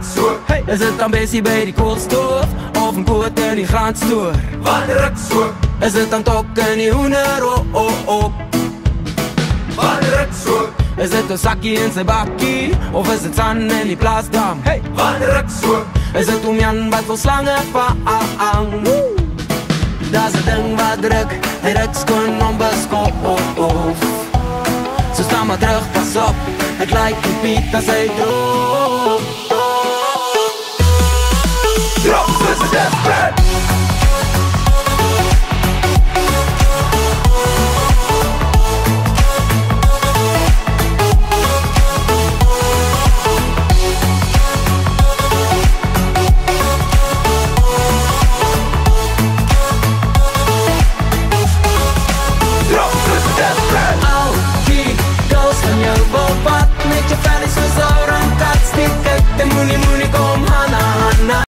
ruk so? Hey, is dit dan besie by die koolstoof of 'n koot in die grandstoor? Wat ruk so? Is dit dan tok in die hoender o o o? Wat ruk so? Is dit 'n sakkie in sy bakkie of is dit sand in die plaasdam? Hey, Wat ruk so? is dit om Jan wat vol slange vang? Daar's 'n ding wat druk, hy ruk skoon onbeskop. So staan maar terug, pas op. Ek lyk like die Piet as hy droog. Justice!